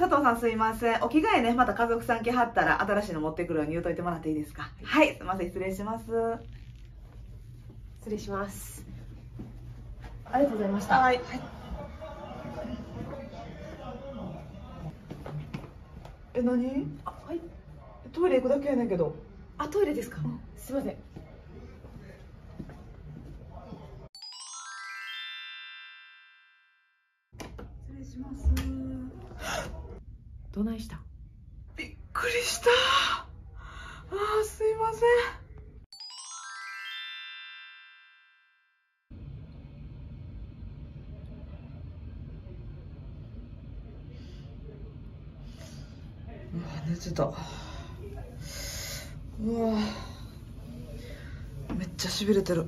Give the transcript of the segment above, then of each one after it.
佐藤さんすいません。お着替えねまた家族さん来はったら新しいの持ってくるように言うといてもらっていいですか？はい、すいません失礼します。失礼します。ありがとうございました。はい、え何？あはい。トイレ行くだけやねんけど。あトイレですか、すいません。失礼しますどないした？びっくりした。あーすいません。うわ寝てた。うわめっちゃしびれてる。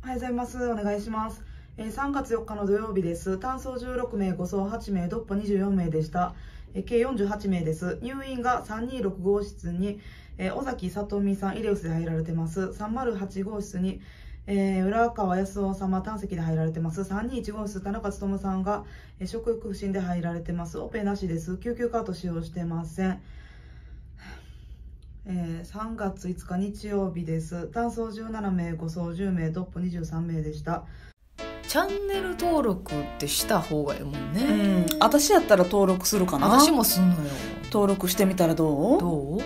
おはようございます。お願いします。えー3月4日の土曜日です。単走16名、護送8名、ドッポ24名でした。えー計48名です。入院が326号室に、えー尾崎里美さん、イレウスで入られてます。308号室に、えー浦川康夫様、胆石で入られてます。321号室、田中勉さんが、えー食欲不振で入られてます。オペなしです。救急カート使用してません。えー3月5日日曜日です。単走17名、護送10名、ドッポ23名でした。チャンネル登録ってした方がいいもんうねん、私やったら登録するかな。私もすんのよ登録してみたらどう？どう？